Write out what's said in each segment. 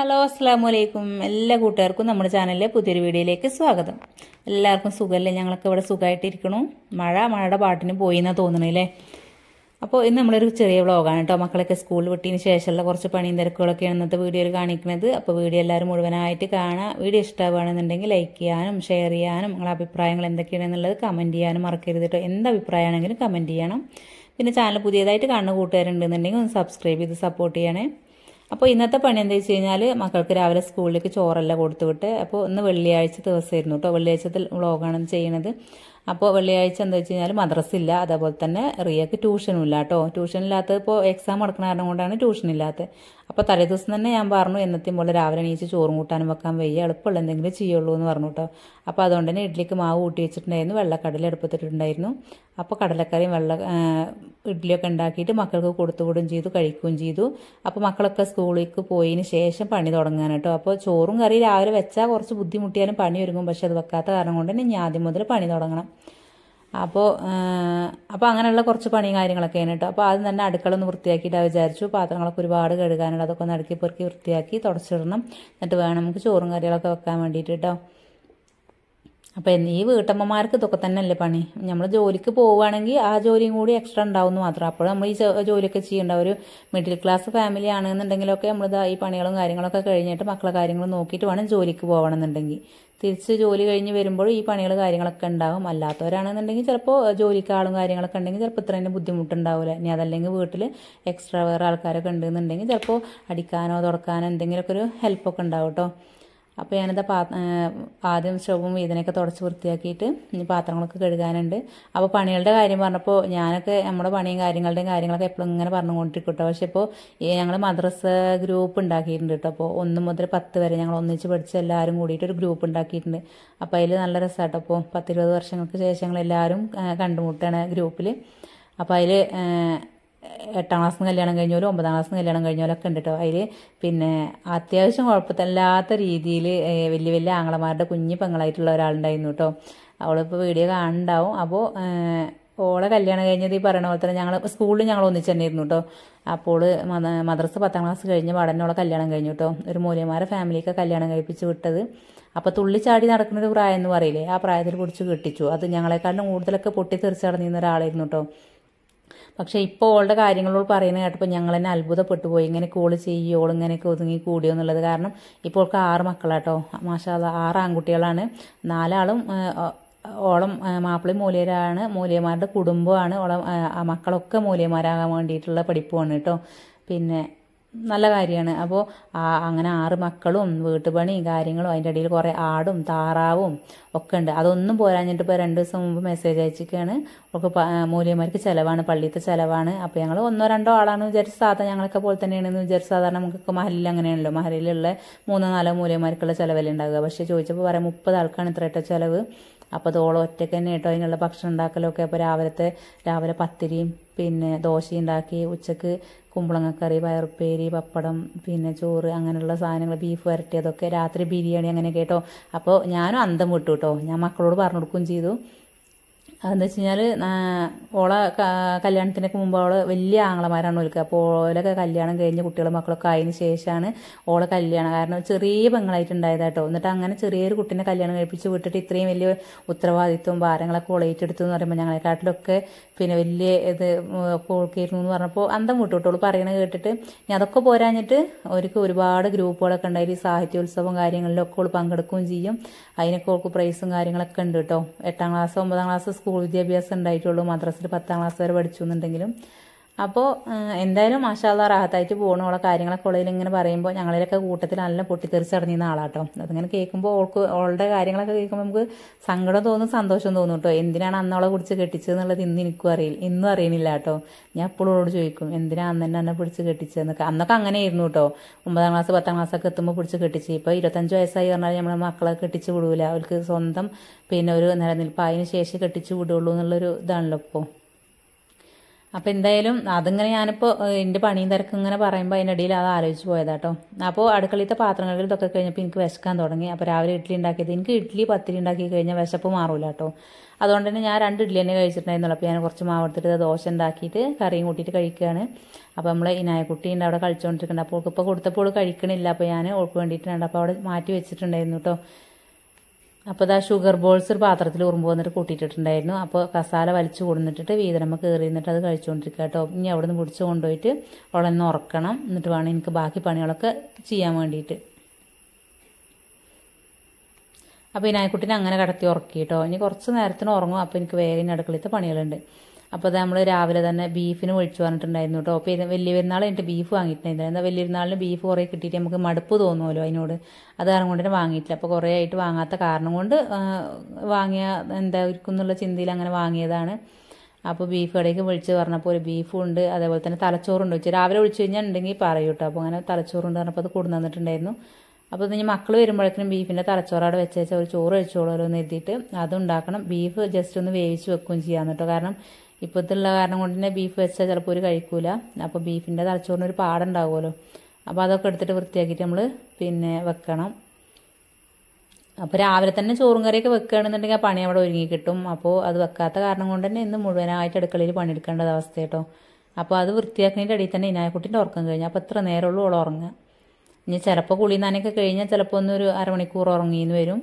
Hello അസ്സാം വലൈക്കും എല്ലാ കൂട്ടുകാർക്കും നമ്മുടെ ചാനലിലെ പുതിയൊരു വീഡിയോയിലേക്ക് സ്വാഗതം. എല്ലാവർക്കും സുഖമല്ലേ ഞങ്ങളൊക്കെ ഇവിടെ സുഖമായിട്ടിരിക്കണു മഴ മഴയുടെ പാട്ടിന് പോയി എന്നാ തോന്നണല്ലേ? അപ്പോൾ ഇന്ന് നമ്മളൊരു ചെറിയ വ്ളോഗാണ് കേട്ടോ മക്കളൊക്കെ സ്കൂളിൽ വിട്ടതിന് ശേഷമുള്ള കുറച്ച് പണിയും തിരക്കുകളൊക്കെയാണ് ഇന്നത്തെ വീഡിയോയിൽ കാണിക്കുന്നത് അപ്പോൾ വീഡിയോ എല്ലാവരും മുഴുവനായിട്ട് കാണാം. വീഡിയോ ഇഷ്ടമാണെന്നുണ്ടെങ്കിൽ ലൈക്ക് ചെയ്യാനും ഷെയർ ചെയ്യാനും നിങ്ങളുടെ അഭിപ്രായങ്ങൾ എന്തൊക്കെയാണെന്നുള്ളത് കമന്റ് ചെയ്യാനും മറക്കരുത് കേട്ടോ എന്ത് അഭിപ്രായമാണെങ്കിലും കമന്റ് ചെയ്യണം. പിന്നെ ചാനൽ പുതിയതായിട്ട് കാണുന്ന കൂട്ടുകാരുണ്ടെന്നുണ്ടെങ്കിൽ ഒന്ന് സബ്സ്ക്രൈബ് ചെയ്ത് സപ്പോർട്ട് ചെയ്യണേ. അപ്പോൾ ഇന്നത്തെ പണി എന്താ വെച്ച് കഴിഞ്ഞാൽ മക്കൾക്ക് രാവിലെ സ്കൂളിലേക്ക് ചോറെല്ലാം കൊടുത്തു വിട്ട് അപ്പോൾ ഇന്ന് വെള്ളിയാഴ്ച ദിവസമായിരുന്നു കേട്ടോ വെള്ളിയാഴ്ചത്തെ വ്ളോഗാണ് ചെയ്യണത്. അപ്പോൾ വെള്ളിയാഴ്ച എന്താ വെച്ച് കഴിഞ്ഞാൽ മദ്രസ ഇല്ല അതേപോലെ തന്നെ റിയക്ക് ട്യൂഷനും ഇല്ല കേട്ടോ ട്യൂഷൻ ഇല്ലാത്തത് ഇപ്പോൾ എക്സാം നടക്കുന്ന കാരണം കൊണ്ടാണ് ട്യൂഷൻ ഇല്ലാത്തത് അപ്പോൾ തലേ ദിവസം തന്നെ ഞാൻ പറഞ്ഞു എന്നത്തെയും പോലെ രാവിലെ എണീച്ച് ചോറും കൂട്ടാനും വെക്കാൻ വയ്യ എളുപ്പമുള്ള എന്തെങ്കിലും ചെയ്യുള്ളൂ എന്ന് പറഞ്ഞു കേട്ടോ അപ്പോൾ അതുകൊണ്ട് തന്നെ ഇഡ്ഡലിക്ക് മാവ് കൂട്ടി വെച്ചിട്ടുണ്ടായിരുന്നു വെള്ളക്കടല എടുപ്പത്തിട്ടുണ്ടായിരുന്നു. അപ്പോൾ കടലക്കറിയും വെള്ള ഇഡ്ഡലിയൊക്കെ ഉണ്ടാക്കിയിട്ട് മക്കൾക്ക് കൊടുത്തു വിടുകയും ചെയ്തു കഴിക്കുകയും ചെയ്തു. അപ്പോൾ മക്കളൊക്കെ സ്കൂളിലേക്ക് പോയതിന് ശേഷം പണി തുടങ്ങാൻ കേട്ടോ അപ്പോൾ ചോറും കറി രാവിലെ വെച്ചാൽ കുറച്ച് ബുദ്ധിമുട്ടിയാലും പണി ഒരുങ്ങും പക്ഷെ അത് വെക്കാത്ത കാരണം കൊണ്ട് തന്നെ ഇനി ആദ്യം മുതൽ പണി തുടങ്ങണം. അപ്പോൾ അപ്പോൾ അങ്ങനെയുള്ള കുറച്ച് പണിയും കാര്യങ്ങളൊക്കെയാണ് കേട്ടോ. അപ്പോൾ ആദ്യം തന്നെ അടുക്കള ഒന്ന് വൃത്തിയാക്കിയിട്ട് വിചാരിച്ചു. പാത്രങ്ങളൊക്കെ ഒരുപാട് കഴുകാനുള്ളത് അതൊക്കെ ഒന്ന് അടുക്കി പെറുക്കി വൃത്തിയാക്കി തുടച്ചിടണം. എന്നിട്ട് വേണം നമുക്ക് ചോറും കറികളൊക്കെ വെക്കാൻ വേണ്ടിയിട്ട് കേട്ടോ. അപ്പോൾ ഈ വീട്ടമ്മമാർക്ക് ഇതൊക്കെ തന്നെയല്ലേ പണി? നമ്മൾ ജോലിക്ക് പോവുകയാണെങ്കിൽ ആ ജോലിയും കൂടി എക്സ്ട്രാ ഉണ്ടാവും മാത്രം. അപ്പോൾ നമ്മൾ ഈ ജോലിയൊക്കെ ചെയ്യേണ്ട. ഒരു മിഡിൽ ക്ലാസ് ഫാമിലി ആണെന്നുണ്ടെങ്കിലൊക്കെ നമ്മൾ ഈ പണികളും കാര്യങ്ങളൊക്കെ കഴിഞ്ഞിട്ട് മക്കളെ കാര്യങ്ങൾ നോക്കിയിട്ട് വേണം ജോലിക്ക് പോകണമെന്നുണ്ടെങ്കിൽ തിരിച്ച് ജോലി കഴിഞ്ഞ് വരുമ്പോൾ ഈ പണികൾ കാര്യങ്ങളൊക്കെ ഉണ്ടാവും. അല്ലാത്തവരാണെന്നുണ്ടെങ്കിൽ ചിലപ്പോൾ ജോലിക്ക് ആളും കാര്യങ്ങളൊക്കെ ഉണ്ടെങ്കിൽ ചിലപ്പോൾ ഇത്ര തന്നെ ബുദ്ധിമുട്ടുണ്ടാവില്ല ഇനി അതല്ലെങ്കിൽ വീട്ടിൽ എക്സ്ട്രാ വേറെ ആൾക്കാരൊക്കെ ഉണ്ടെന്നുണ്ടെങ്കിൽ ചിലപ്പോൾ അടിക്കാനോ തുടക്കാനോ എന്തെങ്കിലുമൊക്കെ ഒരു ഹെൽപ്പൊക്കെ ഉണ്ടാവും കേട്ടോ അപ്പോൾ ഞാനിത് പാ ആദ്യം സ്റ്റോവും ഇതിനൊക്കെ തുടച്ച് വൃത്തിയാക്കിയിട്ട് ഇനി പാത്രങ്ങളൊക്കെ കഴുകാനുണ്ട്. അപ്പോൾ പണികളുടെ കാര്യം പറഞ്ഞപ്പോൾ ഞാനൊക്കെ നമ്മുടെ പണിയും കാര്യങ്ങളുടെയും കാര്യങ്ങളൊക്കെ എപ്പോഴും ഇങ്ങനെ പറഞ്ഞുകൊണ്ടിരിക്കും കേട്ടോ പക്ഷെ ഇപ്പോൾ ഞങ്ങൾ മദ്രസ ഗ്രൂപ്പ് ഉണ്ടാക്കിയിട്ടുണ്ട് കേട്ടോ. അപ്പോൾ ഒന്ന് മുതൽ പത്ത് വരെ ഞങ്ങൾ ഒന്നിച്ച് പഠിച്ച് എല്ലാവരും കൂടിയിട്ട് ഒരു ഗ്രൂപ്പ് ഉണ്ടാക്കിയിട്ടുണ്ട്. അപ്പോൾ അതിൽ നല്ല രസമാട്ടോ അപ്പോൾ പത്തിരുപത് വർഷങ്ങൾക്ക് ശേഷം ഞങ്ങൾ എല്ലാവരും കണ്ടുമുട്ടാണ് ഗ്രൂപ്പിൽ അപ്പോൾ അതിൽ എട്ടാം ക്ലാസ് കല്യാണം കഴിഞ്ഞോലും ഒമ്പതാം ക്ലാസ് കല്യാണം കഴിഞ്ഞോലൊക്കെ ഉണ്ട് കേട്ടോ അതിൽ പിന്നെ അത്യാവശ്യം കുഴപ്പത്തില്ലാത്ത രീതിയിൽ വലിയ വലിയ ആങ്ങളമാരുടെ കുഞ്ഞു പെങ്ങളായിട്ടുള്ള ഒരാളുണ്ടായിരുന്നു കേട്ടോ അവളിപ്പോൾ വീഡിയോ കാണുന്നുണ്ടാവും. അപ്പോൾ ഓളെ കല്യാണം കഴിഞ്ഞത് ഈ പറയുന്ന പോലെ തന്നെ ഞങ്ങൾ സ്കൂളിൽ ഞങ്ങൾ ഒന്നിച്ച് തന്നെയായിരുന്നു കേട്ടോ അപ്പോൾ മദ്രസ പത്താം ക്ലാസ് കഴിഞ്ഞ് പഠനോളെ കല്യാണം കഴിഞ്ഞു കേട്ടോ ഒരു മൂല്യമാരെ ഫാമിലിയൊക്കെ കല്യാണം കഴിപ്പിച്ച് വിട്ടത്. അപ്പോൾ തുള്ളിച്ചാടി നടക്കുന്ന ഒരു പ്രായം എന്ന് പറയില്ലേ? ആ പ്രായത്തിൽ പിടിച്ച് കെട്ടിച്ചു. അത് ഞങ്ങളെക്കാളും കൂടുതലൊക്കെ പൊട്ടി തെറിച്ച് നടന്നിരുന്ന ഒരാളായിരുന്നു കേട്ടോ പക്ഷേ ഇപ്പോൾ ഓളുടെ കാര്യങ്ങളോട് പറയുന്നത് കേട്ടപ്പോൾ ഞങ്ങൾ തന്നെ അത്ഭുതപ്പെട്ടു പോയി ഇങ്ങനെ കോൾ ചെയ്യുമോ ഇങ്ങനെയൊക്കെ ഒതുങ്ങി കൂടിയോ എന്നുള്ളത് കാരണം ഇപ്പോൾ ഓൾക്ക് ആറ് മക്കളാട്ടോ. മാഷാ ആറ് ആൺകുട്ടികളാണ്. നാലാളും ഓളം മാപ്പിളി മൂലിയരാണ് മൂലിയമാരുടെ കുടുംബമാണ്. ഓളം മക്കളൊക്കെ മൂലിയമാരാകാൻ വേണ്ടിയിട്ടുള്ള പഠിപ്പുമാണ് കേട്ടോ. പിന്നെ നല്ല കാര്യമാണ്. അപ്പോൾ അങ്ങനെ ആറ് മക്കളും വീട്ടുപണിയും കാര്യങ്ങളും അതിന്റെ ഇടയിൽ കുറേ ആടും താറാവും ഒക്കെ ഉണ്ട്. അതൊന്നും പോരാഞ്ഞിട്ട് ഇപ്പോൾ രണ്ട് ദിവസം മുമ്പ് മെസ്സേജ് അയച്ചിരിക്കുകയാണ്. ഒക്കെ മൂല്യന്മാർക്ക് ചിലവാണ് പള്ളിയിലത്തെ ചിലവാണ്. അപ്പോൾ ഞങ്ങൾ ഒന്നോ രണ്ടോ ആളാണ് വിചാരിച്ച് സാധാരണ ഞങ്ങളൊക്കെ പോലെ തന്നെയാണെന്ന് വിചാരിച്ച് സാധാരണ നമുക്കൊക്കെ മഹലിൽ അങ്ങനെയാണല്ലോ. മഹലിലുള്ള മൂന്നോ നാലോ മൂല്യന്മാർക്കുള്ള ചിലവല്ലേ ഉണ്ടാകുക പക്ഷേ ചോദിച്ചപ്പോൾ പറയാം മുപ്പത് ആൾക്കാണ് ഇത്ര ഇട്ട ചിലവ്. അപ്പോൾ തോളം ഒറ്റയ്ക്ക് തന്നെ കേട്ടോ അതിനുള്ള ഭക്ഷണം ഉണ്ടാക്കലൊക്കെ. അപ്പോൾ രാവിലത്തെ രാവിലെ പത്തിരിയും പിന്നെ ദോശ ഉണ്ടാക്കി ഉച്ചയ്ക്ക് കുമ്പളങ്ങക്കറി പയറുപ്പേരി പപ്പടം പിന്നെ ചോറ് അങ്ങനെയുള്ള സാധനങ്ങൾ ബീഫ് വരട്ടിയതൊക്കെ രാത്രി ബിരിയാണി അങ്ങനെ കേട്ടോ. അപ്പോൾ ഞാനും അന്തം വിട്ടു കേട്ടോ. ഞാൻ മക്കളോട് പറഞ്ഞു കൊടുക്കുകയും ചെയ്തു. അതെന്താ വെച്ച് കഴിഞ്ഞാൽ ഓളെ കല്യാണത്തിനൊക്കെ മുമ്പ് അവൾ വലിയ ആങ്ങളമാരാണ് ഒരുക്കുക അപ്പോൾ ഓലൊക്കെ കല്യാണം കഴിഞ്ഞ് കുട്ടികളും മക്കളൊക്കെ ആയതിനു ശേഷമാണ് ഓളെ കല്യാണം. കാരണം ചെറിയ പെങ്ങളായിട്ടുണ്ടായതാട്ടോ. എന്നിട്ട് അങ്ങനെ ചെറിയൊരു കുട്ടീനെ കല്യാണം കഴിപ്പിച്ച് വിട്ടിട്ട് ഇത്രയും വലിയ ഉത്തരവാദിത്വം ഭാരങ്ങളൊക്കെ ഒളയിട്ടെടുത്തു എന്ന് പറയുമ്പോൾ ഞങ്ങളെക്കാട്ടിലൊക്കെ പിന്നെ വലിയ ഇത് ഓൾക്കായിരുന്നു എന്ന് പറഞ്ഞപ്പോൾ അന്തം വിട്ടുവിട്ടോളൂ പറയണ കേട്ടിട്ട് ഞാൻ അതൊക്കെ പോരാഞ്ഞിട്ട് അവർക്ക് ഒരുപാട് ഗ്രൂപ്പുകളൊക്കെ ഉണ്ടായി സാഹിത്യോത്സവം കാര്യങ്ങളിലൊക്കെ ഓൾ പങ്കെടുക്കുകയും ചെയ്യും. അതിനൊക്കെ ഓൾക്ക് പ്രൈസും കാര്യങ്ങളൊക്കെ ഉണ്ട് കേട്ടോ എട്ടാം ക്ലാസ് ഒമ്പതാം ക്ലാസ് സ്കൂൾ വിദ്യാഭ്യാസം ഉണ്ടായിട്ടുള്ളൂ. മദ്രസിൽ പത്താം ക്ലാസ് വരെ പഠിച്ചു എന്നുണ്ടെങ്കിലും അപ്പോൾ എന്തായാലും മാഷാല്ല റാഹത്തായിട്ട് പോകണം ഓളെ കാര്യങ്ങളൊക്കെ ഉള്ളതിൽ ഇങ്ങനെ പറയുമ്പോൾ ഞങ്ങളിലൊക്കെ കൂട്ടത്തിൽ നല്ല പൊട്ടിത്തെറിച്ചടങ്ങിയുന്ന ആളാട്ടോ. അതിങ്ങനെ കേൾക്കുമ്പോൾ ഓൾക്ക് ഓളുടെ കാര്യങ്ങളൊക്കെ കേൾക്കുമ്പോൾ നമുക്ക് സങ്കടം തോന്നും സന്തോഷം തോന്നും കേട്ടോ. എന്തിനാണ് അന്നോളെ കുടിച്ച് കെട്ടിച്ചതെന്നുള്ളത് ഇന്ന് എനിക്കും അറിയില്ല ഇന്നും അറിയണില്ല കേട്ടോ. ഞാൻ എപ്പോഴും അവളോട് ചോദിക്കും എന്തിനാ അന്ന് തന്നെ എന്നെ പിടിച്ച് കെട്ടിച്ചതെന്നൊക്കെ അന്നൊക്കെ അങ്ങനെ അങ്ങനെയായിരുന്നു കേട്ടോ. ഒമ്പതാം ക്ലാസ് പത്താം ക്ലാസ് ഒക്കെ എത്തുമ്പോൾ പിടിച്ച് കെട്ടിച്ച്. ഇപ്പോൾ ഇരുപത്തഞ്ച് വയസ്സായി പറഞ്ഞാൽ നമ്മളെ മക്കളെ കെട്ടിച്ച് വിടൂല. അവർക്ക് സ്വന്തം പിന്നെ ഒരു നിലനിൽപ്പ് അതിന് ശേഷം കെട്ടിച്ച് വിടുള്ളൂ എന്നുള്ളൊരു ഇതാണല്ലോ ഇപ്പോൾ അപ്പോൾ എന്തായാലും അതിങ്ങനെ ഞാനിപ്പോൾ എന്റെ പണിയും തിരക്കും ഇങ്ങനെ പറയുമ്പോൾ അതിനിടയിൽ അത് ആലോചിച്ച് പോയതാട്ടോ അപ്പോൾ അടുക്കളയിലത്തെ പാത്രങ്ങളിൽ ഇതൊക്കെ കഴിഞ്ഞപ്പോൾ എനിക്ക് വിശക്കാൻ തുടങ്ങി. അപ്പോൾ രാവിലെ ഇഡ്ഡലി ഉണ്ടാക്കിയത്. എനിക്ക് ഇഡ്ഡലി പത്തിരി ഉണ്ടാക്കി കഴിഞ്ഞാൽ വിശപ്പ് മാറൂല കേട്ടോ അതുകൊണ്ട് തന്നെ ഞാൻ രണ്ട് ഇഡ്ഡലി തന്നെ കഴിച്ചിട്ടുണ്ടായിരുന്നുള്ളൂ. അപ്പോൾ ഞാൻ കുറച്ച് മാവെടുത്തിട്ട് ദോശ ഉണ്ടാക്കിയിട്ട് കറിയും കൂട്ടിയിട്ട് കഴിക്കുകയാണ് അപ്പോൾ നമ്മൾ ഇനായക്കുട്ടി ഉണ്ട് അവിടെ കളിച്ചുകൊണ്ടിരിക്കുന്നുണ്ട് അപ്പോൾ ഇപ്പോൾ കൊടുത്തപ്പോൾ കഴിക്കണില്ല. അപ്പോൾ ഞാൻ ഓൾക്ക് വേണ്ടിയിട്ടുണ്ട് അപ്പോൾ അവിടെ മാറ്റി വെച്ചിട്ടുണ്ടായിരുന്നു കേട്ടോ അപ്പോൾ ഇതാ ഷുഗർ ബോൾസ് ഒരു പാത്രത്തിൽ ഉറുമ്പ് വന്നിട്ട് കൂട്ടിയിട്ടിട്ടുണ്ടായിരുന്നു. അപ്പോൾ കസാല വലിച്ചു കൊടുന്നിട്ടിട്ട് വീതനമ്മ കയറി നിന്നിട്ട് അത് കഴിച്ചുകൊണ്ടിരിക്കുക കേട്ടോ ഇനി അവിടെ നിന്ന് പിടിച്ച് കൊണ്ടുപോയിട്ട് അവളെ ഒന്ന് ഉറക്കണം. എന്നിട്ട് വേണം എനിക്ക് ബാക്കി പണികളൊക്കെ ചെയ്യാൻ വേണ്ടിയിട്ട്. അപ്പോൾ ഈ നായ്ക്കുട്ടിനെ അങ്ങനെ കടത്തി ഉറക്കി കേട്ടോ ഇനി കുറച്ച് നേരത്തിന് ഉറങ്ങും. അപ്പോൾ എനിക്ക് വേഗം അടുക്കളത്തെ പണികളുണ്ട്. അപ്പോൾ നമ്മൾ രാവിലെ തന്നെ ബീഫിന് ഒഴിച്ചു പറഞ്ഞിട്ടുണ്ടായിരുന്നു കേട്ടോ. അപ്പോൾ വലിയ പെരുന്നാൾ എനിക്ക് ബീഫ് വാങ്ങിയിട്ടുണ്ടായിരുന്നു. എന്താ വലിയ പെരുന്നാളിന് ബീഫ് കുറേ കിട്ടിയിട്ട് നമുക്ക് മടുപ്പ് തോന്നുമല്ലോ അതിനോട്. അത് കാരണം കൊണ്ട് തന്നെ വാങ്ങിയിട്ടില്ല. അപ്പോൾ കുറേ ആയിട്ട് വാങ്ങാത്ത കാരണം കൊണ്ട് വാങ്ങിയ എന്തായിരിക്കും എന്നുള്ള ചിന്തയിൽ അങ്ങനെ വാങ്ങിയതാണ്. അപ്പോൾ ബീഫ് കടയ്ക്ക് വിളിച്ച് പറഞ്ഞപ്പോൾ ഒരു ബീഫും ഉണ്ട് അതേപോലെ തന്നെ തലച്ചോറുണ്ട്. വെച്ച് രാവിലെ വിളിച്ചു കഴിഞ്ഞാൽ ഉണ്ടെങ്കിൽ പറയൂ കേട്ടോ. അപ്പോൾ അങ്ങനെ തലച്ചോറുണ്ട് പറഞ്ഞപ്പോൾ അത് കൊടുന്നു തന്നിട്ടുണ്ടായിരുന്നു. അപ്പോൾ ഇനി മക്കൾ വരുമ്പോഴേക്കും ബീഫിന്റെ തലച്ചോറാട് വെച്ച് വെച്ചാൽ ഒരു ചോറ് കഴിച്ചോളൂ എന്ന് എഴുതിയിട്ട് അതുണ്ടാക്കണം. ബീഫ് ജസ്റ്റ് ഒന്ന് വേവിച്ച് വെക്കുകയും ചെയ്യാൻ കേട്ടോ. കാരണം ഇപ്പോഴത്തുള്ള കാരണം കൊണ്ട് തന്നെ ബീഫ് വെച്ചാൽ ചിലപ്പോൾ ഒരു കഴിക്കൂല. അപ്പോൾ ബീഫിന്റെ തലച്ചോറിന് ഒരു പാടുണ്ടാവുമല്ലോ. അപ്പോൾ അതൊക്കെ എടുത്തിട്ട് വൃത്തിയാക്കിയിട്ട് നമ്മൾ പിന്നെ വെക്കണം. അപ്പോൾ രാവിലെ തന്നെ ചോറും കറിയൊക്കെ വെക്കുകയാണെന്നുണ്ടെങ്കിൽ ആ പണി അവിടെ ഒരുങ്ങി കിട്ടും. അപ്പോൾ അത് വെക്കാത്ത കാരണം കൊണ്ട് തന്നെ ഇന്ന് മുഴുവനായിട്ട് അടുക്കളയിൽ പണിയെടുക്കേണ്ട അവസ്ഥ കേട്ടോ. അപ്പോൾ അത് വൃത്തിയാക്കുന്നതിന്റെ ഇടയിൽ തന്നെ ഇനായക്കുട്ടിന്റെ ഉറക്കം കഴിഞ്ഞു. അപ്പോൾ എത്ര നേരമുള്ളൂ ഓൾ ഉറങ്ങുക ഇനി ചിലപ്പോൾ കുളി നനയൊക്കെ കഴിഞ്ഞാൽ ചിലപ്പോൾ ഒന്നൊരു അരമണിക്കൂർ ഉറങ്ങിയെന്ന് വരും.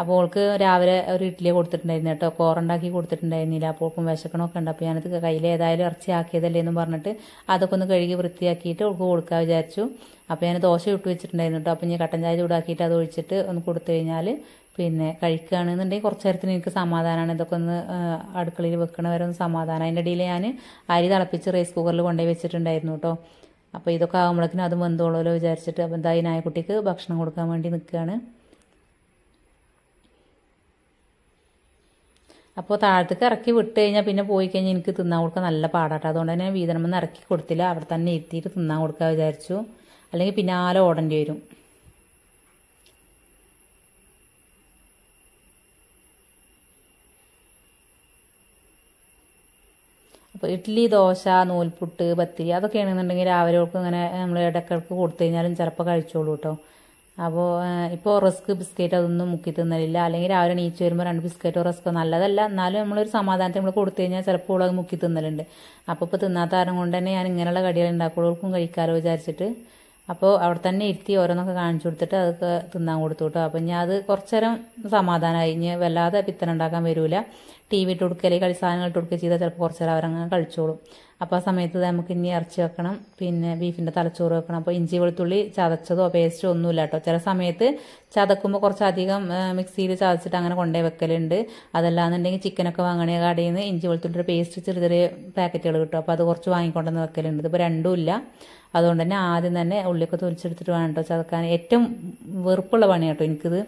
അപ്പോൾ ഓൾക്ക് രാവിലെ ഒരു ഇഡ്ഡലി കൊടുത്തിട്ടുണ്ടായിരുന്നു കേട്ടോ. കോറുണ്ടാക്കി കൊടുത്തിട്ടുണ്ടായിരുന്നില്ല. അപ്പോൾ ഓൾക്കും വിശക്കണമൊക്കെ ഉണ്ട്. അപ്പോൾ ഞാനത് കയ്യിൽ ഏതായാലും ഇറച്ചി ആക്കിയതല്ലേ എന്ന് പറഞ്ഞിട്ട് അതൊക്കെ ഒന്ന് കഴുകി വൃത്തിയാക്കിയിട്ട് ഓൾക്ക് കൊടുക്കാൻ വിചാരിച്ചു. അപ്പോൾ ഞാൻ ദോശ ഇട്ട് വെച്ചിട്ടുണ്ടായിരുന്നു കേട്ടോ. അപ്പോൾ ഞാൻ കട്ടൻ ചായ ചൂടാക്കിയിട്ട് അത് ഒഴിച്ചിട്ട് ഒന്ന് കൊടുത്തു കഴിഞ്ഞാൽ പിന്നെ കഴിക്കുകയാണെന്നുണ്ടെങ്കിൽ കുറച്ച് നേരത്തിന് എനിക്ക് സമാധാനമാണ് ഇതൊക്കെ ഒന്ന് അടുക്കളയിൽ വെക്കണ വരെ ഒന്ന് സമാധാനം അതിന്റെ ഇടയിൽ ഞാൻ അരി തിളപ്പിച്ച് റൈസ് കുക്കറിൽ കൊണ്ടുപോയി വെച്ചിട്ടുണ്ടായിരുന്നു കേട്ടോ. അപ്പോൾ ഇതൊക്കെ ആകുമ്പോഴേക്കിനും അതും വെന്തോളൂല്ലോ വിചാരിച്ചിട്ട് അപ്പോൾ എന്താ ഈ നായക്കുട്ടിക്ക് ഭക്ഷണം കൊടുക്കാൻ വേണ്ടി നിൽക്കുകയാണ്. അപ്പോൾ താഴത്തേക്ക് ഇറക്കി വിട്ട് കഴിഞ്ഞാൽ പിന്നെ പോയി കഴിഞ്ഞാൽ എനിക്ക് തിന്നാൻ കൊടുക്കാൻ നല്ല പാടാട്ടോ. അതുകൊണ്ട് തന്നെ വീതനമെന്ന് ഇറക്കി കൊടുത്തില്ല. അവിടെ തന്നെ ഇരുത്തിയിട്ട് തിന്നാൻ കൊടുക്കാൻ വിചാരിച്ചു. അല്ലെങ്കിൽ പിന്നാലെ ഓടേണ്ടി വരും. അപ്പോൾ ഇഡ്ഡലി ദോശ നൂൽപുട്ട് പത്തിരി അതൊക്കെയാണെന്നുണ്ടെങ്കിൽ രാവിലെ ഒക്കെ ഇങ്ങനെ നമ്മൾ ഇടയ്ക്കിടയ്ക്ക് കൊടുത്തു കഴിഞ്ഞാലും ചിലപ്പോൾ കഴിച്ചോളൂ കേട്ടോ അപ്പോൾ ഇപ്പോൾ റസ്ക് ബിസ്ക്കറ്റ് അതൊന്നും മുക്കി തിന്നലില്ല. അല്ലെങ്കിൽ രാവിലെ നീച്ച് വരുമ്പോൾ രണ്ട് ബിസ്ക്കറ്റോ റസ്ക്കോ നല്ലതല്ല. എന്നാലും നമ്മളൊരു സമാധാനത്തിൽ നമ്മൾ കൊടുത്തു കഴിഞ്ഞാൽ ചിലപ്പോൾ അത് മുക്കി തിന്നലുണ്ട്. അപ്പോൾ ഇപ്പോൾ തിന്നാത്ത കാരണം കൊണ്ട് തന്നെ ഞാൻ ഇങ്ങനെയുള്ള കടികൾ ഉണ്ടാക്കുള്ളവർക്കും കഴിക്കാമല്ലോ വിചാരിച്ചിട്ട്. അപ്പോൾ അവിടെ തന്നെ ഇരുത്തി ഓരോന്നൊക്കെ കാണിച്ചു കൊടുത്തിട്ട് അതൊക്കെ തിന്നാൻ കൊടുത്തു കേട്ടോ. അപ്പം ഞാൻ അത് കുറച്ചേരം സമാധാനമായി ഇനി വല്ലാതെ പിത്തനുണ്ടാക്കാൻ വരില്ല ടി വി ഇട്ട് കൊടുക്കുക അല്ലെങ്കിൽ കളി സാധനങ്ങൾ ഇട്ട് കൊടുക്കുക ചെയ്താൽ ചിലപ്പോൾ കുറച്ച് നേരം അവരങ്ങനെ കളിച്ചോളും. അപ്പോൾ ആ സമയത്ത് നമുക്ക് ഇനി ഇറച്ചി വെക്കണം പിന്നെ ബീഫിന്റെ തലച്ചോറ് വെക്കണം. അപ്പോൾ ഇഞ്ചി വെളുത്തുള്ളി ചതച്ചതോ പേസ്റ്റോ ഒന്നുമില്ല കേട്ടോ. ചില സമയത്ത് ചതക്കുമ്പോൾ കുറച്ചധികം മിക്സിയിൽ ചതച്ചിട്ട് അങ്ങനെ കൊണ്ടേ വെക്കലുണ്ട്. അതല്ലാന്നുണ്ടെങ്കിൽ ചിക്കനൊക്കെ വാങ്ങണേ കടയിൽ നിന്ന് ഇഞ്ചി വെളുത്തുള്ളിയുടെ പേസ്റ്റ് ചെറിയ ചെറിയ പാക്കറ്റുകൾ കിട്ടും. അപ്പോൾ അത് കുറച്ച് വാങ്ങിക്കൊണ്ടുവന്ന് വെക്കലുണ്ട്. ഇതിപ്പോൾ രണ്ടും ഇല്ല. അതുകൊണ്ട് തന്നെ ആദ്യം തന്നെ ഉള്ളിയൊക്കെ തൊലിച്ചെടുത്തിട്ട് വേണം കേട്ടോ ചതക്കാൻ. ഏറ്റവും വെറുപ്പുള്ള പണി കേട്ടോ എനിക്കിത്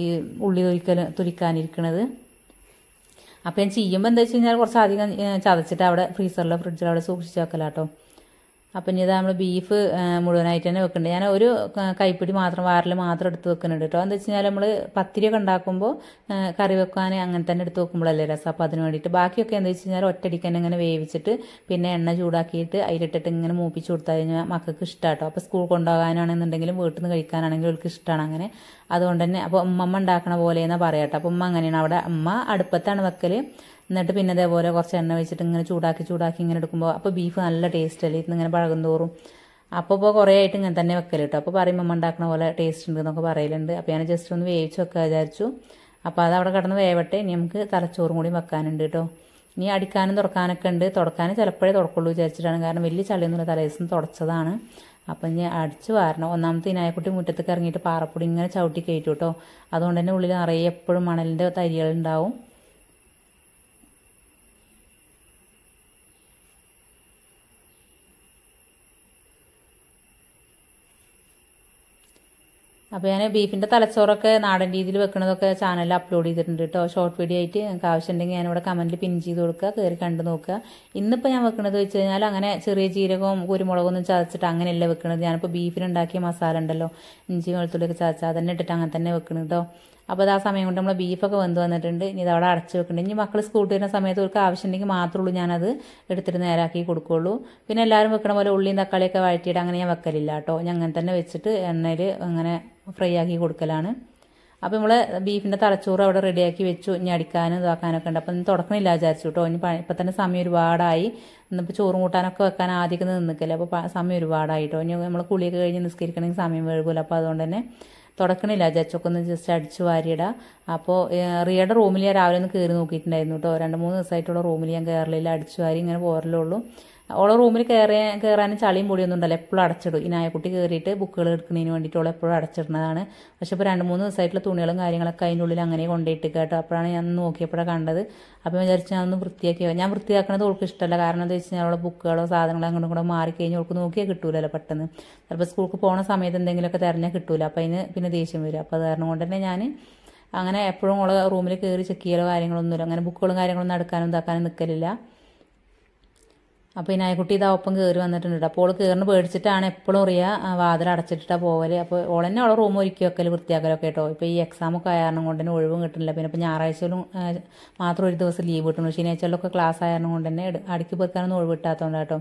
ഈ ഉള്ളി തൊലിക്കൽ തൊലിക്കാനിരിക്കണത്. അപ്പം ഞാൻ ചെയ്യുമ്പോൾ എന്താ വെച്ച് കഴിഞ്ഞാൽ കുറച്ച് അധികം ചതച്ചിട്ട് അവിടെ ഫ്രീസറിലോ ഫ്രിഡ്ജിലോ അവിടെ സൂക്ഷിച്ച് വെക്കലാട്ടോ. അപ്പം ഇതാ നമ്മൾ ബീഫ് മുഴുവനായിട്ട് തന്നെ വെക്കുന്നുണ്ട് ഞാൻ ഒരു കൈപ്പിടി മാത്രം വാറിൽ മാത്രം എടുത്ത് വെക്കുന്നുണ്ട് കേട്ടോ എന്താ വെച്ച് കഴിഞ്ഞാൽ നമ്മൾ പത്തിരിയൊക്കെ ഉണ്ടാക്കുമ്പോൾ കറി വെക്കാൻ അങ്ങനെ തന്നെ എടുത്ത് വെക്കുമ്പോഴല്ലേ രസം. അപ്പോൾ അതിന് വേണ്ടിയിട്ട്. ബാക്കിയൊക്കെ എന്താ വെച്ച് കഴിഞ്ഞാൽ ഒറ്റടിക്ക് തന്നെ ഇങ്ങനെ വേവിച്ചിട്ട് പിന്നെ എണ്ണ ചൂടാക്കിയിട്ട് അതിലിട്ടിട്ട് ഇങ്ങനെ മൂപ്പിച്ച് കൊടുത്താൽ കഴിഞ്ഞാൽ മക്കൾക്ക് ഇഷ്ടമാട്ടോ അപ്പോൾ സ്കൂൾ കൊണ്ടുപോകാനാണെന്നുണ്ടെങ്കിലും വീട്ടിൽ നിന്ന് കഴിക്കാനാണെങ്കിലും അവർക്ക് ഇഷ്ടമാണ് അങ്ങനെ. അതുകൊണ്ട് തന്നെ അപ്പോൾ ഉമ്മമ്മ ഉണ്ടാക്കണ പോലെ പറയാം കേട്ടോ അപ്പോൾ ഉമ്മ അങ്ങനെയാണ്. അവിടെ ഉമ്മ അടുപ്പത്താണ് വെക്കൽ എന്നിട്ട് പിന്നെ അതേപോലെ കുറച്ച് എണ്ണ വെച്ചിട്ട് ഇങ്ങനെ ചൂടാക്കി ചൂടാക്കി ഇങ്ങനെ എടുക്കുമ്പോൾ അപ്പോൾ ബീഫ് നല്ല ടേസ്റ്റ് അല്ലേ? ഇങ്ങനെ പഴകും തോറും. അപ്പോൾ ഇപ്പോൾ കുറേ ആയിട്ട് ഇങ്ങനെ തന്നെ വെക്കൽ കേട്ടോ അപ്പോൾ പറയും അമ്മ ഉണ്ടാക്കുന്ന പോലെ ടേസ്റ്റ് ഉണ്ട് എന്നൊക്കെ പറയലുണ്ട്. അപ്പോൾ ഞാൻ ജസ്റ്റ് ഒന്ന് വേവിച്ച് വെക്കാൻ വിചാരിച്ചു. അപ്പോൾ അത് അവിടെ കിടന്ന് വേവട്ടെ. ഇനി നമുക്ക് തലച്ചോറും കൂടി വെക്കാനുണ്ട് കേട്ടോ ഇനി അടിക്കാനും തുറക്കാനൊക്കെ ഉണ്ട്. തുടക്കാനും ചിലപ്പോഴേ തുറക്കുള്ളൂ വിചാരിച്ചിട്ടാണ്. കാരണം വലിയ ചളിയൊന്നുമില്ല തലേദിവസം തുടച്ചതാണ്. അപ്പം ഇനി അടിച്ചു വാരണം. ഒന്നാമത്തെ ഇനായക്കുട്ടി മുറ്റത്തേക്ക് ഇറങ്ങിയിട്ട് പാറപ്പൊടി ഇങ്ങനെ ചവിട്ടി കയറ്റും കേട്ടോ അതുകൊണ്ട് തന്നെ ഉള്ളിൽ നിറയെ എപ്പോഴും മണലിന്റെ തരികളുണ്ടാവും അപ്പോൾ ഞാൻ ബീഫിന്റെ തലച്ചോറൊക്കെ നാടൻ രീതിയിൽ വെക്കുന്നതൊക്കെ ചാനലിൽ അപ്ലോഡ് ചെയ്തിട്ടുണ്ട് കേട്ടോ ഷോർട്ട് വീഡിയോ ആയിട്ട് നിങ്ങൾക്ക് ആവശ്യമുണ്ടെങ്കിൽ ഞാനിവിടെ കമന്റിൽ പിൻ ചെയ്ത് കൊടുക്കുക കയറി കണ്ട് നോക്കുക. ഇന്നിപ്പോൾ ഞാൻ വെക്കുന്നത് വെച്ച് കഴിഞ്ഞാൽ അങ്ങനെ ചെറിയ ജീരകവും കുരുമുളകൊന്നും ചതച്ചിട്ട് അങ്ങനെയല്ല വെക്കുന്നത് ഞാനിപ്പോൾ ബീഫിനുണ്ടാക്കിയ മസാല ഉണ്ടല്ലോ ഇഞ്ചി വെളുത്തുള്ളിയൊക്കെ ചതച്ചാൽ അതന്നെ ഇട്ടിട്ട് അങ്ങനെ തന്നെ വെക്കണം കേട്ടോ അപ്പോൾ അത് ആ സമയം കൊണ്ട് നമ്മൾ ബീഫൊക്കെ വെന്ത് വന്നിട്ടുണ്ട്. ഇനി ഇത് അവിടെ അടച്ച് വെക്കുന്നുണ്ട് ഇനി മക്കൾ സ്കൂൾ വരുന്ന സമയത്ത് അവർക്ക് ആവശ്യമുണ്ടെങ്കിൽ മാത്രമേ ഉള്ളൂ ഞാനത് എടുത്തിട്ട് നേരാക്കി കൊടുക്കുകയുള്ളൂ പിന്നെ എല്ലാവരും വെക്കണ പോലെ ഉള്ളിയും തക്കാളിയൊക്കെ വഴറ്റിയിട്ട് അങ്ങനെ ഞാൻ വെക്കലില്ല കേട്ടോ. ഞാൻ അങ്ങനെ തന്നെ വെച്ചിട്ട് എണ്ണയിൽ അങ്ങനെ ഫ്രൈ ആക്കി കൊടുക്കലാണ്. അപ്പോൾ നമ്മൾ ബീഫിന്റെ തലച്ചോറ് അവിടെ റെഡിയാക്കി വെച്ചു. ഇനി അടിക്കാനും ഇതാക്കാനൊക്കെ ഉണ്ട്. അപ്പം തുടക്കണില്ല വിചാരിച്ചു കേട്ടോ. ഇനി ഇപ്പം തന്നെ സമയം ഒരുപാടായി. ഇന്നിപ്പോൾ ചോറും കൂട്ടാനൊക്കെ വെക്കാൻ ആദ്യമൊക്കെ നിന്നിക്കല്ലേ. അപ്പോൾ സമയം ഒരുപാടായി കേട്ടോ. ഇനി നമ്മൾ കുളിയൊക്കെ കഴിഞ്ഞ് നിസ്കരിക്കണമെങ്കിൽ സമയം വഴുകില്ല അപ്പോൾ അതുകൊണ്ട് തന്നെ തുടക്കണില്ല. വിചാരിച്ചൊക്കെ ഒന്ന് ജസ്റ്റ് അടിച്ചു വാരിയിടാം. അപ്പോൾ റിയയുടെ റൂമിൽ ഞാൻ രാവിലെ ഒന്ന് കയറി നോക്കിയിട്ടുണ്ടായിരുന്നു കേട്ടോ. രണ്ട് മൂന്ന് ദിവസമായിട്ടുള്ള റൂമിൽ ഞാൻ കയറലില്ല അടിച്ചു വാരി ഇങ്ങനെ പോരലേ ഉള്ളൂ. ഓളെ റൂമിൽ കയറിയ കയറാനും ചളിയും പൊടിയൊന്നും ഉണ്ടല്ലോ. എപ്പോഴും അടച്ചിടും. ഈ നായക്കുട്ടി കയറിയിട്ട് ബുക്കുകൾ എടുക്കുന്നതിന് വേണ്ടിയിട്ട് ഓളെ എപ്പോഴും അടച്ചിടുന്നതാണ്. പക്ഷെ ഇപ്പോൾ രണ്ട് മൂന്ന് ദിവസമായിട്ടുള്ള തുണികളും കാര്യങ്ങളൊക്കെ അതിന്റെ ഉള്ളിൽ അങ്ങനെ കൊണ്ടുപോയിട്ട് കേട്ടോ. അപ്പോഴാണ് ഞാൻ നോക്കിയപ്പോഴാണ് കണ്ടത്. അപ്പോൾ വിചാരിച്ചു ഞാൻ ഒന്ന് വൃത്തിയാക്കിയോ ഞാൻ വൃത്തിയാക്കുന്നത് ഓൾക്ക് ഇഷ്ടമല്ല. കാരണം എന്താ വെച്ച് കഴിഞ്ഞാൽ അവളെ ബുക്കുകളോ സാധനങ്ങളോ അങ്ങോട്ടും കൂടെ മാറിക്കഴിഞ്ഞാൽ ഓൾക്ക് നോക്കിയാൽ കിട്ടൂലല്ലോ പെട്ടെന്ന്. ചിലപ്പോൾ സ്കൂൾക്ക് പോണ സമയത്ത് എന്തെങ്കിലുമൊക്കെ തിരഞ്ഞാൽ കിട്ടൂല. അപ്പോൾ അതിന് പിന്നെ ദേഷ്യം വരും. അപ്പോൾ അത് കാരണം കൊണ്ട് തന്നെ ഞാൻ അങ്ങനെ എപ്പോഴും ഓളെ റൂമിൽ കയറി ചെക്ക് ചെയ്യലോ കാര്യങ്ങളൊന്നുമില്ല. അങ്ങനെ ബുക്കുകളും കാര്യങ്ങളൊന്നും എടുക്കാനും ഇതാക്കാനും നിൽക്കലില്ല. അപ്പോൾ ഈ നായക്കുട്ടി ഇതാ ഒപ്പം കയറി വന്നിട്ടുണ്ട്. അപ്പോൾ ഓൾ കയറിന് പേടിച്ചിട്ടാണ് എപ്പോഴും അറിയുക വാതിൽ അടച്ചിട്ടിട്ടാണ് പോവൽ. അപ്പോൾ ഓൾ തന്നെ അവളെ റൂം ഒരുക്കി വെക്കൽ വൃത്തിയാക്കലൊക്കെ കേട്ടോ. ഇപ്പോൾ ഈ എക്സാമൊക്കെ ആയ കാരണം കൊണ്ട് ഒഴിവും കിട്ടുന്നില്ല. പിന്നെ ഇപ്പോൾ ഞായറാഴ്ചയിലും മാത്രം ഒരു ദിവസം ലീവ് കിട്ടുന്നു. ശനിയാഴ്ചകളിലൊക്കെ ക്ലാസ് ആയ കാരണം തന്നെ അടുക്കി പെറുക്കാനൊന്നും ഒഴിവ് കിട്ടാത്തതുകൊണ്ട് കേട്ടോ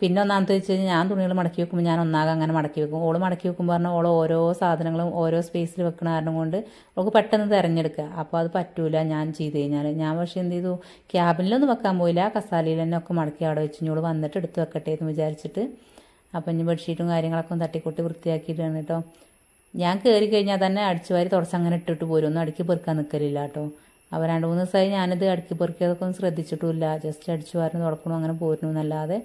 പിന്നെ ഒന്നാമത്തെ വെച്ച് കഴിഞ്ഞാൽ ഞാൻ തുണികൾ മടക്കി വെക്കുമ്പോൾ ഞാൻ ഒന്നാകെ അങ്ങനെ മടക്കി വെക്കും. ഓൾ മടക്കി വെക്കുമ്പോൾ പറഞ്ഞാൽ ഓൾ ഓരോ സാധനങ്ങളും ഓരോ സ്പേസിൽ വെക്കണ കാരണം കൊണ്ട് അവൾക്ക് പെട്ടെന്ന് തിരഞ്ഞെടുക്കുക. അപ്പോൾ അത് പറ്റൂല ഞാൻ ചെയ്ത് കഴിഞ്ഞാൽ ഞാൻ പക്ഷേ എന്ത് ചെയ്തു? ക്യാബിനിലൊന്നും വെക്കാൻ പോയില്ല. കസാലയിൽ തന്നെ ഒക്കെ മടക്കി അവിടെ വെച്ച് ഇഞ്ഞോൾ വന്നിട്ട് എടുത്ത് വെക്കട്ടെ എന്ന് വിചാരിച്ചിട്ട് അപ്പം ഇനി ബെഡ്ഷീറ്റും കാര്യങ്ങളൊക്കെ തട്ടിക്കൊട്ടി വൃത്തിയാക്കിയിട്ടാണ് കേട്ടോ ഞാൻ കയറി കഴിഞ്ഞാൽ തന്നെ അടിച്ചു വാരി തുടച്ച് അങ്ങനെ ഇട്ടിട്ട് പോരും. ഒന്നും അടുക്കി പെറുക്കാൻ നിൽക്കലില്ല കേട്ടോ അപ്പോൾ രണ്ട് മൂന്ന് ദിവസമായി ഞാനിത് അടുക്കി പെറുക്കിയതൊക്കെ ഒന്നും ശ്രദ്ധിച്ചിട്ടുമില്ല ജസ്റ്റ് അടിച്ചു വാരി തുടക്കണോ അങ്ങനെ പോരുന്നു എന്നല്ലാതെ.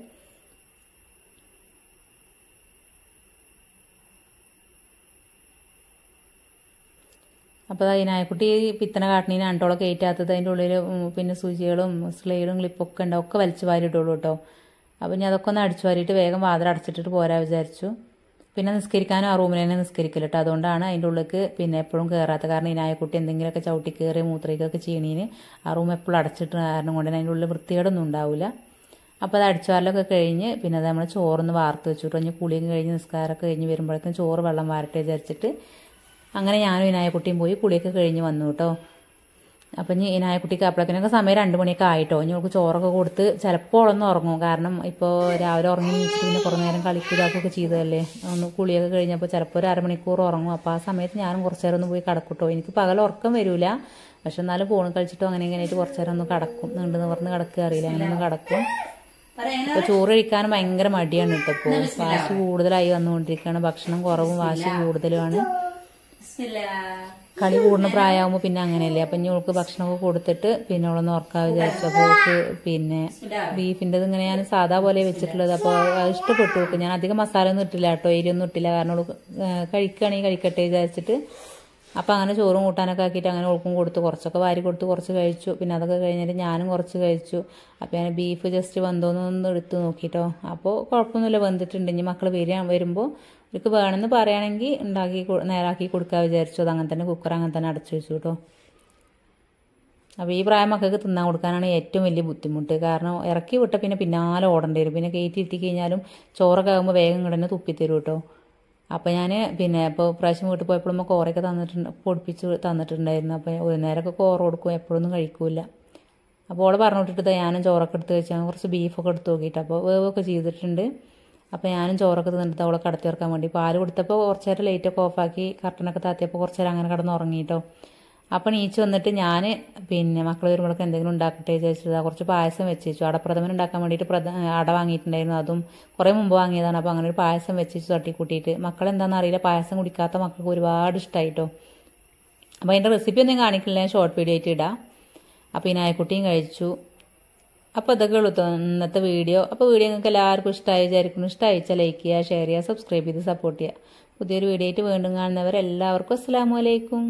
അപ്പോൾ ഈ നായക്കുട്ടി പിത്തന കാട്ടണീനെ അണ്ടോളം കയറ്റാത്തത് അതിന്റെ ഉള്ളിൽ പിന്നെ സൂചികളും സ്ലൈഡും ക്ലിപ്പൊക്കെ ഉണ്ടാവും ഒക്കെ വലിച്ചു വാരിയിട്ടുള്ളൂ കേട്ടോ. അപ്പോൾ ഞാൻ അതൊക്കെ ഒന്ന് അടിച്ചു വാരിയിട്ട് വേഗം വാതിൽ അടച്ചിട്ടിട്ട് പോരാ വിചാരിച്ചു. പിന്നെ നിസ്കരിക്കാനും ആ റൂമിൽ തന്നെ നിസ്കരിക്കില്ല കേട്ടോ. അതുകൊണ്ടാണ് അതിന്റെ ഉള്ളിലേക്ക് പിന്നെ എപ്പോഴും കയറാത്ത കാരണം ഈ നായക്കുട്ടി എന്തെങ്കിലുമൊക്കെ ചവിട്ടി കയറി മൂത്രയ്ക്കൊക്കെ ചെയ്യണീന് ആ റൂം എപ്പോഴും അടച്ചിട്ട് കാരണം കൊണ്ട് അതിന്റെ ഉള്ളിൽ വൃത്തികേടൊന്നും ഉണ്ടാവില്ല അപ്പോൾ അത് അടിച്ചുവാരലൊക്കെ കഴിഞ്ഞ് പിന്നെ അത് നമ്മൾ ചോറൊന്ന് വാർത്ത് വെച്ചു. ഇനി കുളിയൊക്കെ കഴിഞ്ഞ് നിസ്കാരമൊക്കെ കഴിഞ്ഞ് വരുമ്പോഴേക്കും ചോറ് വെള്ളം വാരട്ടെ വിചാരിച്ചിട്ട് അങ്ങനെ ഞാനും ഇനായക്കുട്ടിയും നായക്കുട്ടിയും പോയി കുളിയൊക്കെ കഴിഞ്ഞ് വന്നു കേട്ടോ. അപ്പം ഇനി ഇനായക്കുട്ടിക്ക് നായക്കുട്ടിക്ക് അപ്പോഴേക്കിനൊക്കെ സമയം രണ്ട് മണിയൊക്കെ ആയിട്ടോ. ഇനി അവൾക്ക് ചോറൊക്കെ കൊടുത്ത് ചിലപ്പോൾ ഒന്ന് ഉറങ്ങും. കാരണം ഇപ്പോൾ രാവിലെ ഉറങ്ങി നീച്ചിട്ട് പിന്നെ കുറേ നേരം കളിക്കുകയൊക്കെ ചെയ്തതല്ലേ. ഒന്ന് കുളിയൊക്കെ കഴിഞ്ഞപ്പോൾ ചിലപ്പോൾ ഒരു അരമണിക്കൂർ ഉറങ്ങും. അപ്പോൾ ആ സമയത്ത് ഞാനും കുറച്ച് നേരം ഒന്ന് പോയി കിടക്കൂട്ടോ. എനിക്ക് പകൽ ഉറക്കം വരില്ല പക്ഷെ എന്നാലും ഫോൺ കളിച്ചിട്ടോ അങ്ങനെ ഇങ്ങനെയായിട്ട് കുറച്ച് നേരം ഒന്ന് കിടക്കും. നീണ്ടു നിവർന്ന് കിടക്കുക അറിയില്ല. അങ്ങനെ ഒന്ന് കിടക്കും. ഇപ്പോൾ ചോറ് കഴിക്കാൻ ഭയങ്കര മടിയാണ് കേട്ടോ ഇപ്പോൾ വാശി കൂടുതലായി വന്നുകൊണ്ടിരിക്കുകയാണ്. ഭക്ഷണം കുറവും വാശി കൂടുതലുമാണ്. കളി കൂടുന്ന പ്രായമാകുമ്പോൾ പിന്നെ അങ്ങനെയല്ലേ? അപ്പം ഇനി ഓൾക്ക് ഭക്ഷണമൊക്കെ കൊടുത്തിട്ട് പിന്നെ അവളൊന്ന് ഉറക്കാൻ വിചാരിച്ചപ്പോൾ ഓൾക്ക് പിന്നെ ബീഫിന്റെത് ഇങ്ങനെ ഞാൻ സാധാ പോലെ വെച്ചിട്ടുള്ളത്. അപ്പോൾ അത് ഇഷ്ടപ്പെട്ടു ഓൾക്ക്. ഞാൻ അധികം മസാല ഒന്നും ഇട്ടില്ല കേട്ടോ. എരിയൊന്നും ഇട്ടില്ല. കാരണം ഓൾക്ക് കഴിക്കുകയാണെങ്കിൽ കഴിക്കട്ടെ വിചാരിച്ചിട്ട്. അപ്പം അങ്ങനെ ചോറും കൂട്ടാനൊക്കെ ആക്കിയിട്ട് അങ്ങനെ ഓൾക്കും കൊടുത്തു. കുറച്ചൊക്കെ വാരി കൊടുത്ത് കുറച്ച് കഴിച്ചു. പിന്നെ അതൊക്കെ കഴിഞ്ഞിട്ട് ഞാനും കുറച്ച് കഴിച്ചു. അപ്പം ഞാൻ ബീഫ് ജസ്റ്റ് വന്നോന്നൊന്ന് എടുത്ത് നോക്കിട്ടോ. അപ്പോൾ കുഴപ്പമൊന്നുമില്ല. വെന്തിട്ടുണ്ട്. ഇനി മക്കൾ വരിക വരുമ്പോൾ ഇവർക്ക് വേണമെന്ന് പറയുകയാണെങ്കിൽ ഉണ്ടാക്കി നേരാക്കി കൊടുക്കാൻ വിചാരിച്ചു. അത് അങ്ങനെ തന്നെ കുക്കർ അങ്ങനെ തന്നെ അടച്ചു വെച്ചു കേട്ടോ അപ്പോൾ ഈ പ്രായം മക്കൾക്ക് തിന്നാൻ കൊടുക്കാനാണ് ഏറ്റവും വലിയ ബുദ്ധിമുട്ട്. കാരണം ഇറക്കി വിട്ട പിന്നെ പിന്നാലെ ഓടേണ്ടി വരും. പിന്നെ കയറ്റി ഇരുത്തി കഴിഞ്ഞാലും ചോറൊക്കെ ആകുമ്പോൾ വേഗം ഇങ്ങോട്ട് തന്നെ തുപ്പിത്തരും കേട്ടോ അപ്പോൾ ഞാൻ പിന്നെ ഇപ്പോൾ പ്രാവശ്യം വീട്ടിൽ പോയപ്പോഴും കോറയൊക്കെ തന്നിട്ടുണ്ട് പൊടിപ്പിച്ച് തന്നിട്ടുണ്ടായിരുന്നു. അപ്പോൾ ഒരു നേരമൊക്കെ കോറ കൊടുക്കും എപ്പോഴൊന്നും കഴിക്കൂല അപ്പോൾ ഓളെ പറഞ്ഞു വിട്ടിട്ട് ഞാനും ചോറൊക്കെ എടുത്ത് വെച്ചാൽ കുറച്ച് ബീഫൊക്കെ എടുത്ത് നോക്കിയിട്ട് അപ്പോൾ വേവൊക്കെ ചെയ്തിട്ടുണ്ട്. അപ്പോൾ ഞാനും ചോറൊക്കെ തിന്നിട്ട് അവളെ കടത്തി ഉറക്കാൻ വേണ്ടി പാൽ കൊടുത്തപ്പോൾ കുറച്ച് നേരം ലൈറ്റൊക്കെ ഓഫാക്കി കർട്ടനൊക്കെ താത്തിയപ്പോൾ കുറച്ച് നേരം അങ്ങനെ കിടന്ന് ഉറങ്ങിയിട്ടോ അപ്പോൾ നീച്ച് വന്നിട്ട് ഞാൻ പിന്നെ മക്കൾ വരുമ്പോഴൊക്കെ എന്തെങ്കിലും ഉണ്ടാക്കട്ടെ വിചാരിച്ചത് കുറച്ച് പായസം വെച്ചു അടപ്രഥമൻ ഉണ്ടാക്കാൻ വേണ്ടിയിട്ട് അട വാങ്ങിയിട്ടുണ്ടായിരുന്നു. അതും കുറേ മുമ്പ് വാങ്ങിയതാണ്. അപ്പോൾ അങ്ങനെ ഒരു പായസം വെച്ചു തട്ടിക്കൂട്ടിയിട്ട് മക്കളെന്താണെന്ന് അറിയില്ല. പായസം കുടിക്കാത്ത മക്കൾക്ക് ഒരുപാട് ഇഷ്ടമായിട്ടോ അപ്പോൾ അതിന്റെ റെസിപ്പി ഒന്നും കാണിക്കില്ല. ഞാൻ ഷോർട്ട് വീഡിയോ ആയിട്ട് ഇടാം. അപ്പോൾ ഈ നായക്കുട്ടിയും കഴിച്ചു. അപ്പോൾ ഇതൊക്കെ ഉള്ളൂ ഇന്നത്തെ വീഡിയോ. അപ്പോൾ വീഡിയോ നിങ്ങൾക്ക് എല്ലാവർക്കും ഇഷ്ടമായി വിചാരിക്കുന്നു. ഇഷ്ടമായിച്ചാൽ ലൈക്ക് ചെയ്യുക ഷെയർ ചെയ്യുക സബ്സ്ക്രൈബ് ചെയ്ത് സപ്പോർട്ട് ചെയ്യുക പുതിയൊരു വീഡിയോ ആയിട്ട് വീണ്ടും കാണുന്നവർ എല്ലാവർക്കും അസ്സാം വലൈക്കും